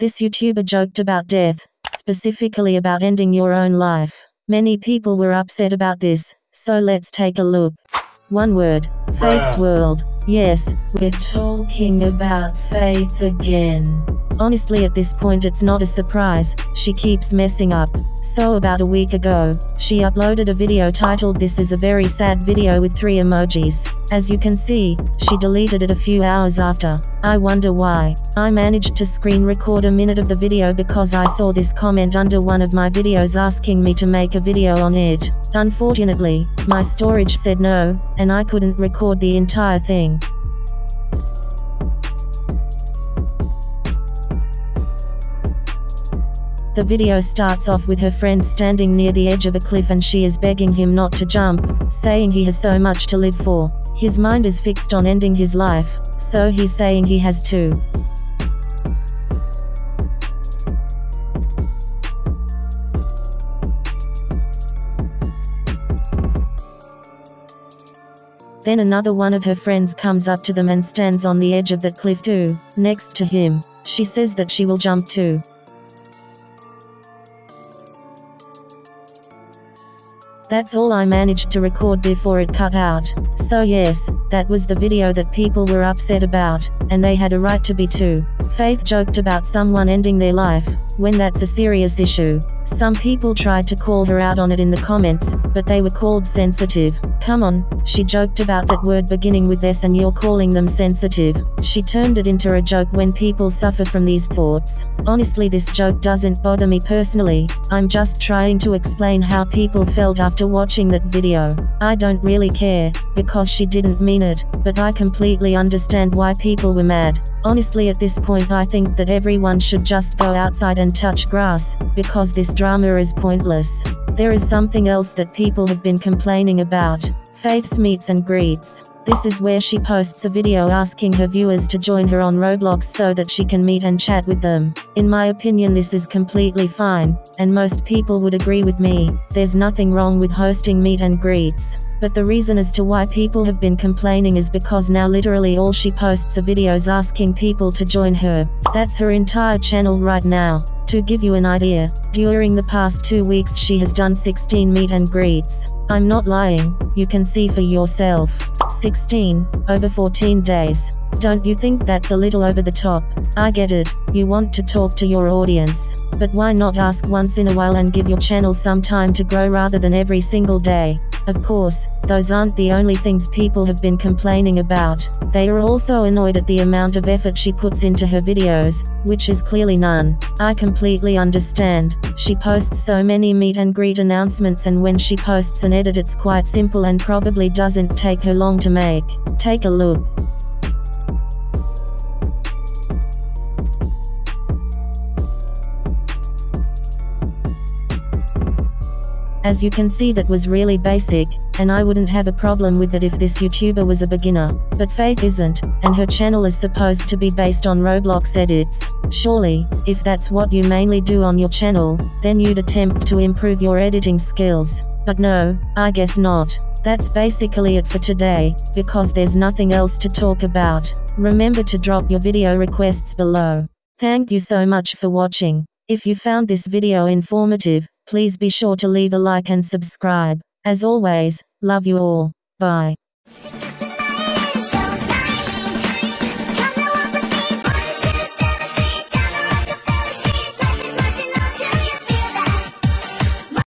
This YouTuber joked about death, specifically about ending your own life. Many people were upset about this, so let's take a look. One word, Faith's World. Yes, we're talking about Faith again. Honestly at this point it's not a surprise, she keeps messing up. So about a week ago, she uploaded a video titled This is a very sad video with three emojis. As you can see, she deleted it a few hours after. I wonder why. I managed to screen record a minute of the video because I saw this comment under one of my videos asking me to make a video on it. Unfortunately, my storage said no, and I couldn't record the entire thing. The video starts off with her friend standing near the edge of a cliff and she is begging him not to jump, saying he has so much to live for. His mind is fixed on ending his life, so he's saying he has to. Then another one of her friends comes up to them and stands on the edge of the cliff too, next to him. She says that she will jump too. That's all I managed to record before it cut out. So yes, that was the video that people were upset about, and they had a right to be too. Faith joked about someone ending their life, when that's a serious issue. Some people tried to call her out on it in the comments, but they were called sensitive. Come on, she joked about that word beginning with S and you're calling them sensitive. She turned it into a joke when people suffer from these thoughts. Honestly this joke doesn't bother me personally, I'm just trying to explain how people felt after watching that video. I don't really care, because she didn't mean it, but I completely understand why people were mad. Honestly at this point I think that everyone should just go outside and touch grass, because this drama is pointless. There is something else that people have been complaining about. Faith's meets and greets. This is where she posts a video asking her viewers to join her on Roblox so that she can meet and chat with them. In my opinion this is completely fine, and most people would agree with me, there's nothing wrong with hosting meet and greets. But the reason as to why people have been complaining is because now literally all she posts are videos asking people to join her. That's her entire channel right now. To give you an idea, during the past two weeks she has done 16 meet and greets. I'm not lying, you can see for yourself. 16, over 14 days. Don't you think that's a little over the top? I get it, you want to talk to your audience. But why not ask once in a while and give your channel some time to grow rather than every single day? Of course, those aren't the only things people have been complaining about. They are also annoyed at the amount of effort she puts into her videos, which is clearly none. I completely understand. She posts so many meet and greet announcements and when she posts an edit it's quite simple and probably doesn't take her long to make. Take a look. As you can see that was really basic, and I wouldn't have a problem with it if this YouTuber was a beginner. But Faith isn't, and her channel is supposed to be based on Roblox edits. Surely, if that's what you mainly do on your channel, then you'd attempt to improve your editing skills. But no, I guess not. That's basically it for today, because there's nothing else to talk about. Remember to drop your video requests below. Thank you so much for watching. If you found this video informative, Please be sure to leave a like and subscribe. As always, love you all. Bye.